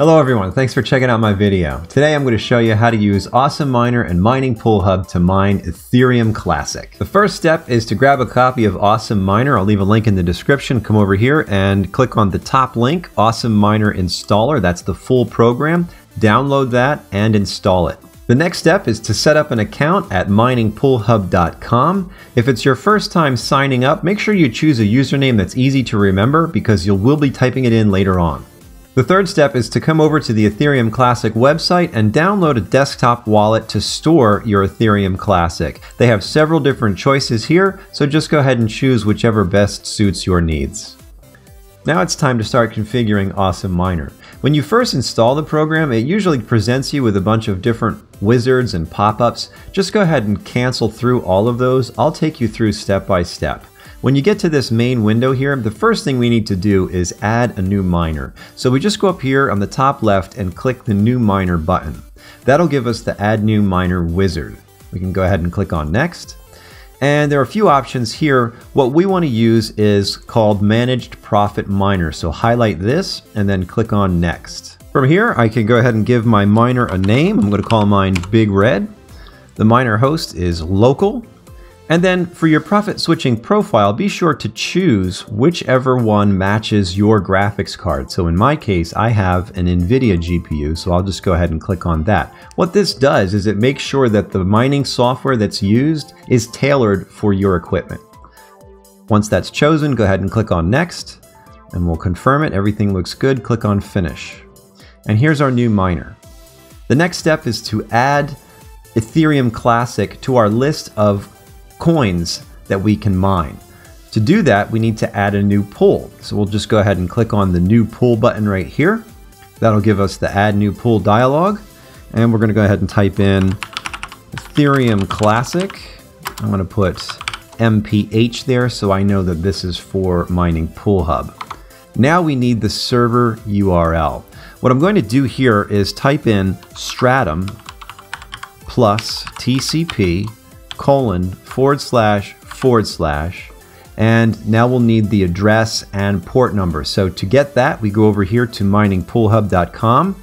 Hello everyone, thanks for checking out my video. Today I'm going to show you how to use Awesome Miner and Mining Pool Hub to mine Ethereum Classic. The first step is to grab a copy of Awesome Miner. I'll leave a link in the description. Come over here and click on the top link, Awesome Miner Installer. That's the full program. Download that and install it. The next step is to set up an account at miningpoolhub.com. If it's your first time signing up, make sure you choose a username that's easy to remember because you will be typing it in later on. The third step is to come over to the Ethereum Classic website and download a desktop wallet to store your Ethereum Classic. They have several different choices here, so just go ahead and choose whichever best suits your needs. Now it's time to start configuring Awesome Miner. When you first install the program, it usually presents you with a bunch of different wizards and pop-ups. Just go ahead and cancel through all of those. I'll take you through step by step. When you get to this main window here, the first thing we need to do is add a new miner. So we just go up here on the top left and click the new miner button. That'll give us the add new miner wizard. We can go ahead and click on next. And there are a few options here. What we want to use is called Managed Profit Miner. So highlight this and then click on Next. From here, I can go ahead and give my miner a name. I'm going to call mine Big Red. The miner host is local. And then for your profit switching profile, be sure to choose whichever one matches your graphics card. So in my case, I have an NVIDIA GPU, so I'll just go ahead and click on that. What this does is it makes sure that the mining software that's used is tailored for your equipment. Once that's chosen, go ahead and click on next, and we'll confirm it. Everything looks good. Click on finish. And here's our new miner. The next step is to add Ethereum Classic to our list of coins that we can mine. To do that, we need to add a new pool. So we'll just go ahead and click on the new pool button right here. That'll give us the add new pool dialog. And we're gonna go ahead and type in Ethereum Classic. I'm gonna put MPH there so I know that this is for Mining Pool Hub. Now we need the server URL. What I'm going to do here is type in stratum plus TCP colon forward slash forward slash. And now we'll need the address and port number. So to get that, we go over here to miningpoolhub.com.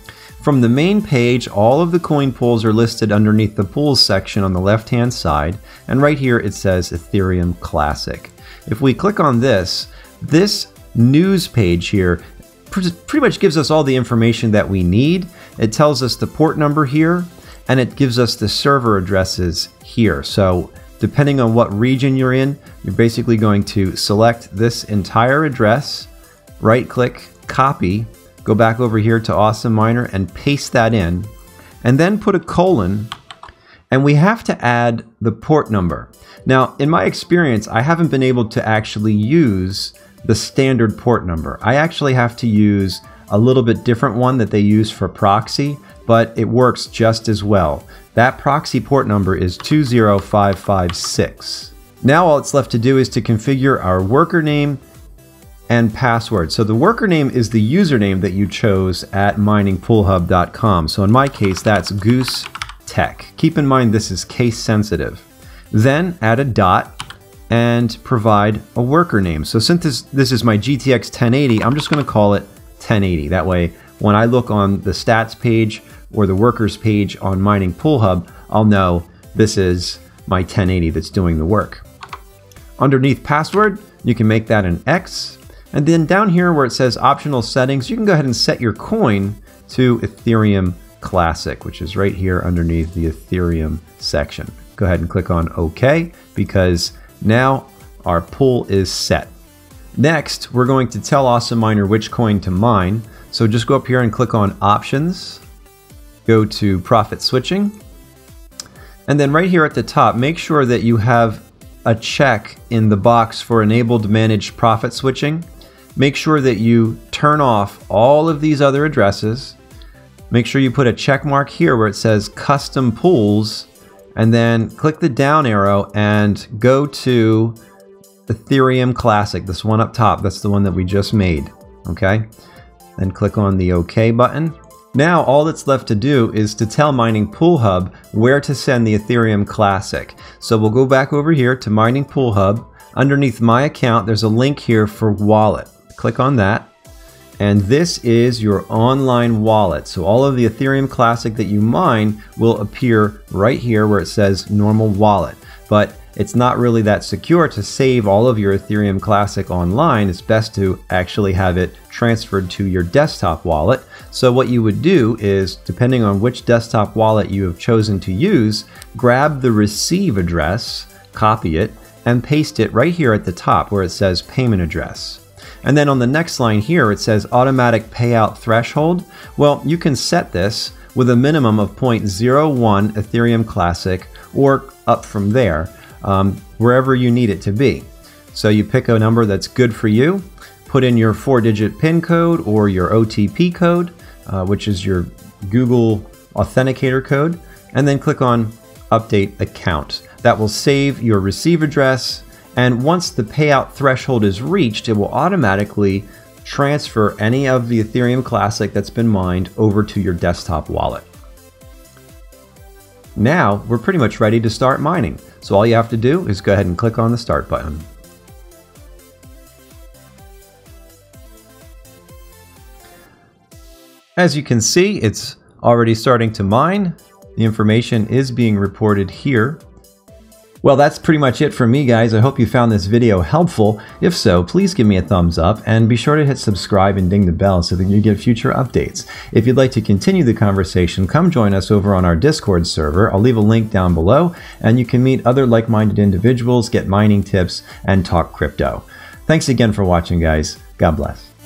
From the main page, all of the coin pools are listed underneath the pools section on the left hand side. And right here it says Ethereum Classic. If we click on this, this news page here pretty much gives us all the information that we need. It tells us the port number here, and it gives us the server addresses here. So depending on what region you're in, you're basically going to select this entire address, right click, copy, go back over here to Awesome Miner and paste that in, and then put a colon, and we have to add the port number. Now, in my experience, I haven't been able to actually use the standard port number. I actually have to use a little bit different one that they use for proxy, but it works just as well. That proxy port number is 20556. Now all it's left to do is to configure our worker name and password. So the worker name is the username that you chose at miningpoolhub.com. So in my case, that's Goose Tech. Keep in mind this is case sensitive. Then add a dot and provide a worker name. So since this, this is my GTX 1080, I'm just going to call it 1080. That way, when I look on the stats page or the workers page on Mining Pool Hub, I'll know this is my 1080 that's doing the work. Underneath password, you can make that an X. And then down here where it says optional settings, you can go ahead and set your coin to Ethereum Classic, which is right here underneath the Ethereum section. Go ahead and click on OK because now our pool is set. Next, we're going to tell Awesome Miner which coin to mine. So just go up here and click on Options, go to Profit Switching, and then right here at the top, make sure that you have a check in the box for Enabled Managed Profit Switching. Make sure that you turn off all of these other addresses. Make sure you put a check mark here where it says Custom Pools, and then click the down arrow and go to Ethereum Classic, this one up top. That's the one that we just made, okay? Then click on the OK button. Now all that's left to do is to tell Mining Pool Hub where to send the Ethereum Classic. So we'll go back over here to Mining Pool Hub. Underneath my account, there's a link here for wallet. Click on that. And this is your online wallet. So all of the Ethereum Classic that you mine will appear right here where it says normal wallet. But it's not really that secure to save all of your Ethereum Classic online. It's best to actually have it transferred to your desktop wallet. So what you would do is, depending on which desktop wallet you have chosen to use, grab the receive address, copy it, and paste it right here at the top where it says payment address. And then on the next line here, it says automatic payout threshold. Well, you can set this with a minimum of 0.01 Ethereum Classic or up from there, um, wherever you need it to be. So you pick a number that's good for you, put in your four digit PIN code or your OTP code, uh, which is your Google Authenticator code, and then click on Update Account. That will save your receive address and once the payout threshold is reached, it will automatically transfer any of the Ethereum Classic that's been mined over to your desktop wallet. Now, we're pretty much ready to start mining. So all you have to do is go ahead and click on the start button. As you can see, it's already starting to mine. The information is being reported here well, that's pretty much it for me, guys. I hope you found this video helpful. If so, please give me a thumbs up and be sure to hit subscribe and ding the bell so that you get future updates. If you'd like to continue the conversation, come join us over on our Discord server. I'll leave a link down below and you can meet other like-minded individuals, get mining tips, and talk crypto. Thanks again for watching, guys. God bless.